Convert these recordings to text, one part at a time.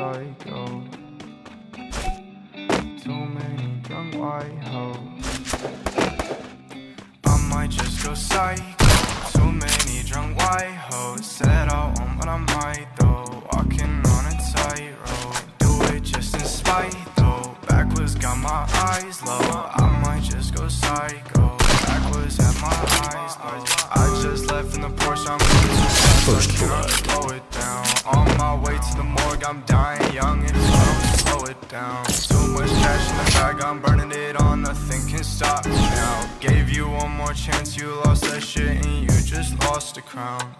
psycho. Too many drunk white hoes. I might just go psycho. Too many drunk white hoes. Said I won't, but I might though. Walking on a tightrope. Do it just in spite though. Backwards got my eyes low. I might just go psycho. Backwards have my eyes low. I just left in the Porsche. I'm First blood. On my way to the morgue. I'm dying young and slow. Slow it down. Too much cash in the bag. I'm burning it on. Nothing can stop now. Gave you one more chance. You lost that shit and you just lost the crown.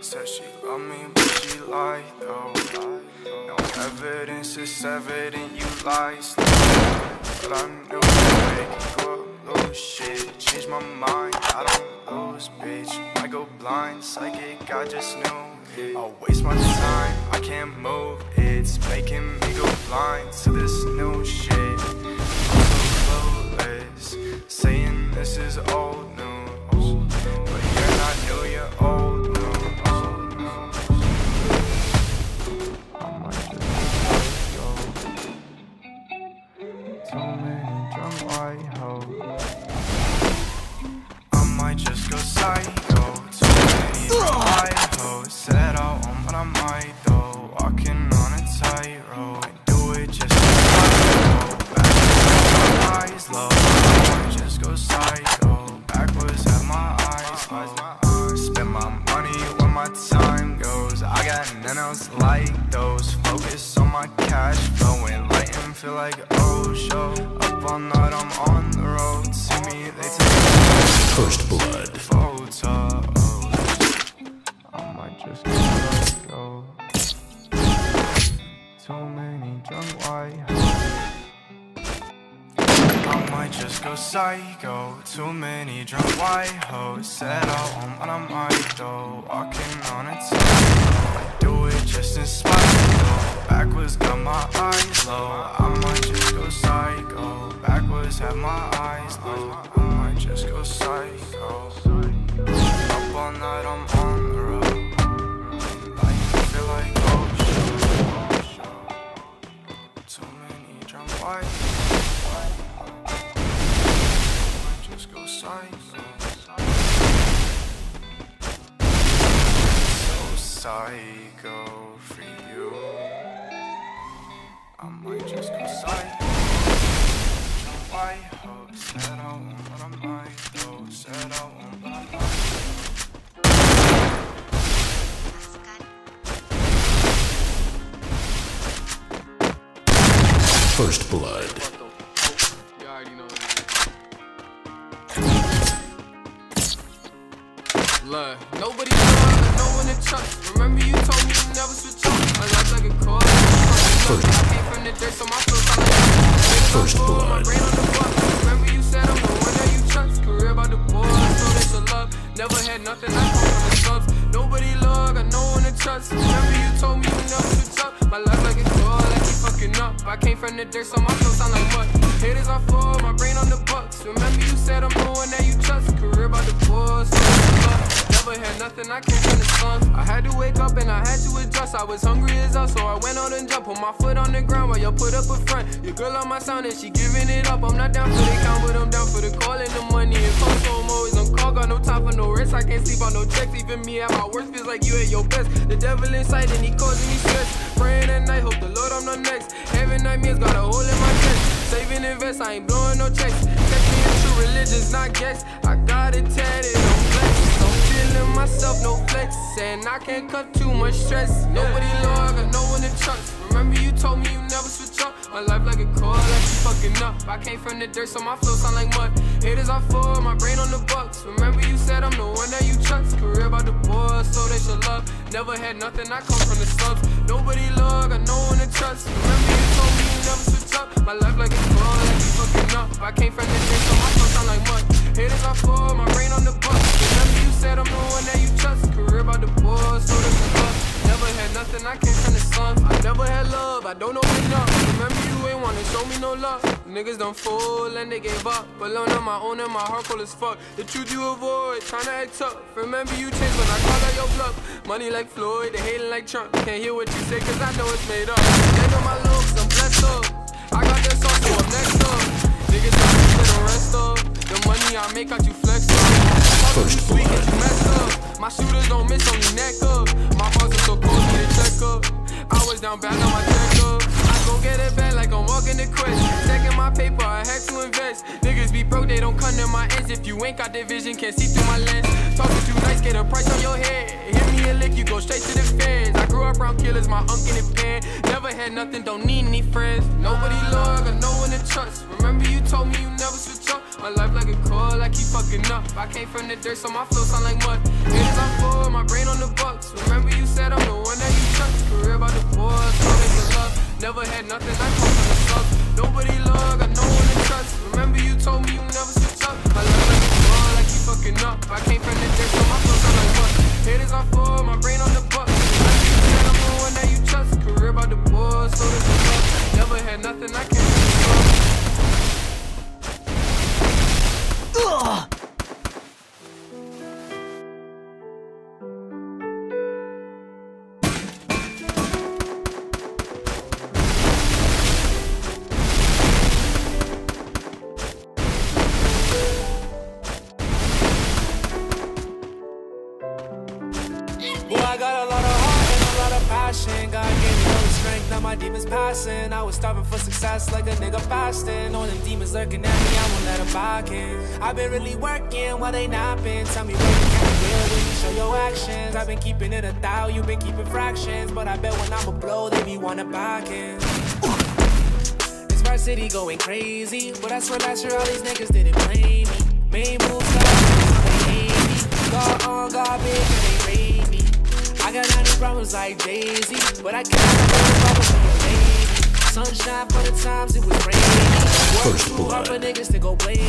Said she loved me, but she lied though. No evidence is evident. You lied. But I knew up, lose shit. Change my mind. I don't lose, bitch. I go blind, psychic. I just knew I'll waste my time. I can't move. It's making me go blind to this new shit. I'm so clueless, saying this is old news, but you're not new. You're old news. I might just go. Too many drunk white hoes. I might just go psycho. First blood. I might just go. Too many drunk white. I might just go psycho. Too many drunk white hoes. Said I won't, but I might though. Walking on a tightrope. I do it just in spite though. Backwards got my eyes low. I might just go psycho. Backwards have my Might just go psycho. So psycho for you. I might just go psycho. White hoes. Said I First blood. You already know what it is. Look, nobody no one to trust. Remember you told me you never switch up. My life like a car. First. Came up. I came from the dirt, so my flow sound like mud. Haters are full, my brain on the bucks. Remember you said I'm the one that you trust. Career about the boys, so. Never had nothing, I came from the slums. I had to wake up and I had to adjust. I was hungry as hell, so I went out and jumped. Put my foot on the ground while you put up a front. Your girl on my sound and she giving it up. I'm not down for the count, but I'm down for the call and the money. And so I'm always on call, got no time for no rest. I can't sleep on no checks. Even me at my worst feels like you at your best. The devil inside and he causing me stress. Praying at night, hope the Lord I'm not next. Having nightmares, got a hole in my chest. Saving invest, I ain't blowing no checks. Text me into religion's not guess. I got it tatted. I'm no And I can't cut too much stress. Nobody low, I got no one to trust. Remember you told me you never switch up. My life like a car, like you fucking up. I came from the dirt, so my flow sound like mud. Haters are full, my brain on the bucks. Remember you said I'm the one that you trust. Career about the boys, so they should love. Never had nothing, I come from the slums. Nobody love, got no one to trust. Remember you told me you never switch up. My life like a car, like you fucking up. I came from the dirt, so my flow sound like mud. Haters are full, my never had love, I don't know enough. Remember you ain't wanna show me no love. Niggas done fool and they gave up. But learn on my own and my heart cold as fuck. The truth you avoid, tryna act tough. Remember you changed when I called out your bluff. Money like Floyd, they hating like Trump. Can't hear what you say cause I know it's made up. They know my looks, I'm blessed up. I got that sauce, so I'm next up. Niggas me to the rest up. The money I make out you flex up. First up. My shooters don't miss, on only neck up. My boss is so need a check up. I was down bad on my check. I go get it back like I'm walking the quest. Checking my paper, I had to invest. Niggas be broke, they don't come to my ends. If you ain't got the vision, can't see through my lens. Talking too nice, get a price on your head. Hit me a lick, you go straight to the feds. I grew up around killers, my uncle and pan. Never had nothing, don't need any friends. Nobody love, got no one to trust. Remember you told me you never switch up. My life like a coil, I keep fucking up. I came from the dirt, so my flow sound like mud. Haters on full, my brain on the bucks. Remember you said I'm the one that you trust. Career about the boys, so they can love. Never had nothing, I come from the subs. Nobody love, got no one to trust. Remember you told me you never switch up. My life like a coil, I keep fucking up. I came from the dirt, so my flow sound like mud. Haters on full, my brain on the bucks. Remember you said I'm the one that you trust. Career about the boys, so they can love. Never had nothing, I came from my demons passing. I was starving for success like a nigga fasting. All them demons lurking at me, I won't let them back in. I've been really working while they napping. Tell me what you can real when you show your actions. I've been keeping it a thou, you've been keeping fractions. But I bet when I'm a blow, they be wanna back in. This Bar City going crazy, but I swear last year all these niggas didn't play me. Main moves, they hate me. God on God big and they rate got 90 problems like Jay-Z, but I can't problems with your lady. Sunshine for the times it was. Work First too hard for blood. niggas to go blame